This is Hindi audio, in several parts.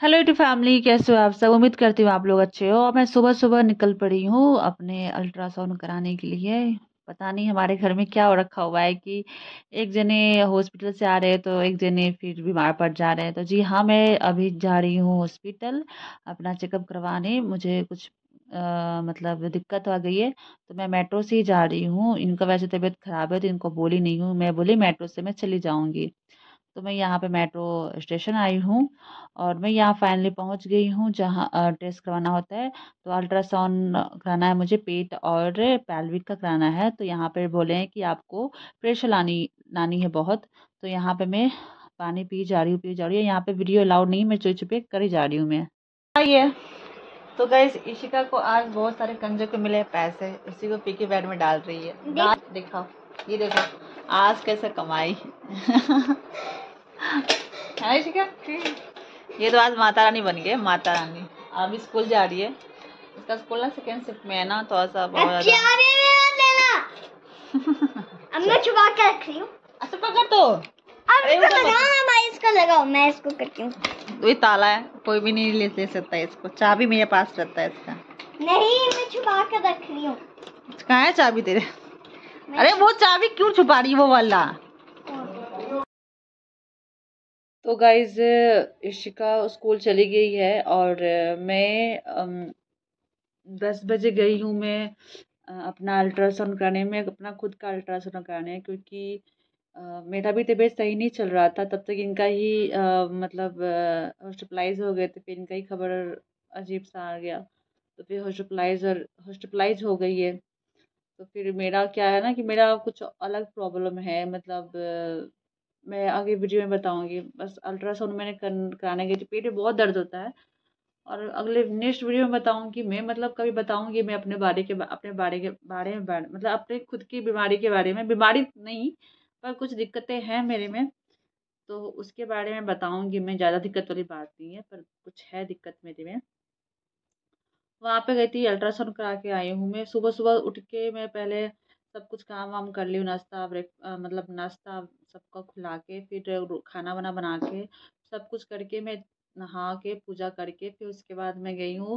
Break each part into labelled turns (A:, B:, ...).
A: हेलो यूट्यूब फैमिली कैसे हो आप सब? उम्मीद करती हूँ आप लोग अच्छे हो। और मैं सुबह सुबह निकल पड़ी हूँ अपने अल्ट्रासाउंड कराने के लिए। पता नहीं हमारे घर में क्या हो रखा हुआ है कि एक जने हॉस्पिटल से आ रहे हैं तो एक जने फिर बीमार पड़ जा रहे हैं। तो जी हाँ मैं अभी जा रही हूँ हॉस्पिटल अपना चेकअप करवाने। मुझे कुछ आ, मतलब दिक्कत आ गई है। तो मैं मेट्रो से ही जा रही हूँ। इनका वैसे तबीयत ख़राब है तो इनको बोली नहीं हूँ। मैं बोली मेट्रो से मैं चली जाऊँगी। तो मैं यहाँ पे मेट्रो स्टेशन आई हूँ और मैं यहाँ फाइनली पहुँच गई हूँ जहाँ टेस्ट करवाना होता है। तो अल्ट्रासाउंड कराना है मुझे पेट और पैल्विक का कराना है। तो यहाँ पे बोले हैं कि आपको प्रेशर लानी लानी है बहुत। तो यहाँ पे मैं पानी पी जा रही हूँ पी जा रही हूँ। यहाँ पे वीडियो अलाउड नहीं मैं चुप चुपे करी जा रही हूँ मैं। आइए। तो गैस इशिका को आज बहुत सारे कंजे को मिले पैसे। उसी को पी के बैड में डाल रही है। देखो ये देखो आज कैसे कमाई। है इशिका ये तो आज माता रानी बन गए माता रानी। अभी स्कूल जा रही है। इसका स्कूल ना सेकेंड शिफ्ट में है ना तो ऐसा बहुत
B: अब मैं छुपा के रख रही हूँ।
A: अच्छा पकड़ तो।
B: अब इसको लगाओ ना मैं इसको लगाओ मैं इसको करती हूँ।
A: वही ताला है कोई भी नहीं ले ले सकता है इसको। चाबी मेरे पास रहता है इसका।
B: नहीं मैं छुपा के रख रही हूँ।
A: कहाँ है चाबी तेरे? अरे वो चाबी क्यों छुपा रही वो वाला? तो गाइज़ इशिका स्कूल चली गई है और मैं दस बजे गई हूँ मैं अपना अल्ट्रासाउंड कराने। में अपना खुद का अल्ट्रासाउंड कराने क्योंकि मेरा भी तबीयत सही नहीं चल रहा था। तब तक इनका ही आ, मतलब हॉस्पिटलाइज हो गए थे। फिर इनका ही खबर अजीब सा आ गया। तो फिर हॉस्पिटलाइज और हॉस्पिटलाइज हो गई है। तो फिर मेरा क्या है ना कि मेरा कुछ अलग प्रॉब्लम है। मतलब मैं आगे वीडियो में बताऊँगी। बस अल्ट्रासाउंड मैंने कराने गई थी पेट में बहुत दर्द होता है। और अगले नेक्स्ट वीडियो में बताऊँगी मैं मतलब कभी बताऊँगी मैं अपने बारे के, अपने बारे के, बारे में मतलब अपने खुद की बीमारी के बारे में। बीमारी नहीं, पर कुछ दिक्कतें हैं मेरे में तो उसके बारे में बताऊँगी मैं। ज़्यादा दिक्कत वाली बात नहीं है, पर कुछ है दिक्कत मेरे में। वहाँ पे गई थी अल्ट्रासाउंड करा के आई हूँ मैं। सुबह सुबह उठ के मैं पहले सब कुछ काम वाम कर ली नाश्ता, ब्रेक मतलब नाश्ता सबका खुला के, फिर खाना वाना बना के, सब कुछ करके मैं नहा के, पूजा करके, फिर उसके बाद मैं गई हूँ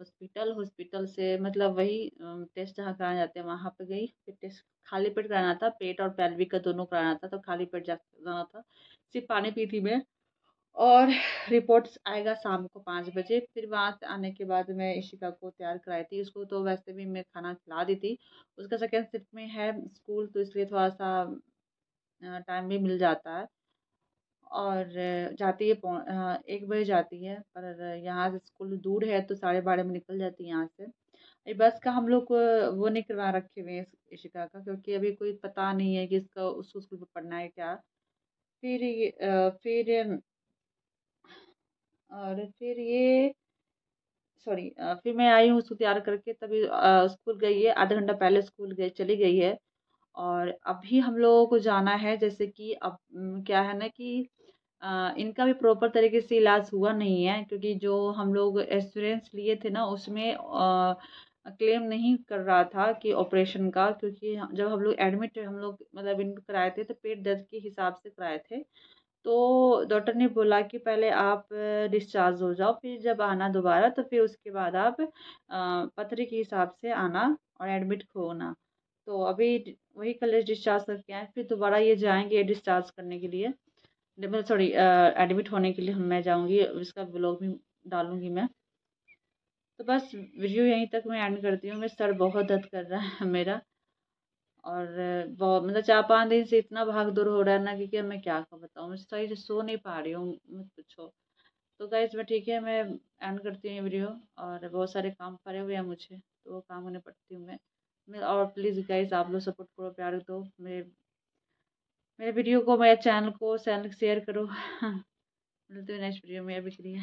A: हॉस्पिटल। हॉस्पिटल से मतलब वही टेस्ट जहाँ कराने जाते हैं, वहाँ पे गई, फिर टेस्ट खाली पेट कराना था, पेट और पैल्विक का दोनों कराना था तो खाली पेट जाना था। सिर्फ़ पानी पी थी मैं। और रिपोर्ट्स आएगा शाम को पाँच बजे। फिर वहाँ से आने के बाद मैं इशिका को तैयार कराई थी। उसको तो वैसे भी मैं खाना खिला दी थी। उसका सेकेंड शिफ्ट में है स्कूल तो इसलिए थोड़ा सा टाइम भी मिल जाता है। और जाती है एक बजे जाती है, पर यहाँ से स्कूल दूर है तो साढ़े बारह में निकल जाती है यहाँ से। अभी बस का हम लोग, वो नहीं करवा रखे हुए हैं इशिका का, क्योंकि अभी कोई पता नहीं है कि इसका, उसको स्कूल में पढ़ना है क्या। फिर फिर और फिर ये सॉरी फिर मैं आई हूँ उसको तैयार करके तभी स्कूल गई है आधा घंटा पहले स्कूल गई चली गई है। और अभी हम लोगों को जाना है जैसे कि अब क्या है ना कि आ, इनका भी प्रॉपर तरीके से इलाज हुआ नहीं है क्योंकि जो हम लोग एश्योरेंस लिए थे ना उसमें आ, क्लेम नहीं कर रहा था कि ऑपरेशन का क्योंकि जब हम लोग एडमिट हम लोग मतलब इन कराए थे तो पेट दर्द के हिसाब से कराए थे। तो डॉक्टर ने बोला कि पहले आप डिस्चार्ज हो जाओ, फिर जब आना दोबारा तो फिर उसके बाद आप पथरी के हिसाब से आना और एडमिट होना। तो अभी वही कल डिस्चार्ज करके आए, फिर दोबारा ये जाएँगे डिस्चार्ज करने के लिए। मतलब सॉरी एडमिट होने के लिए मैं जाऊँगी, इसका ब्लॉग भी डालूँगी मैं। तो बस वीडियो यहीं तक मैं एंड करती हूँ मेरा सर बहुत दर्द कर रहा है मेरा। और बहुत मतलब चार पाँच दिन से इतना भाग दौड़ हो रहा है ना कि मैं क्या का बताऊँ? मैं सही से सो नहीं पा रही हूँ, मत पूछो। तो गाइज़ मैं ठीक है, मैं एंड करती हूँ ये वीडियो और बहुत सारे काम पड़े हुए हैं मुझे तो वो काम होने पड़ती हूँ मैं। और प्लीज़ गाइज़ आप लोग सपोर्ट करो, प्यार दो। मेरे मेरे वीडियो को, मेरे चैनल को चैनल शेयर करो। मिलते हैं नेक्स्ट वीडियो में, अभी के लिए।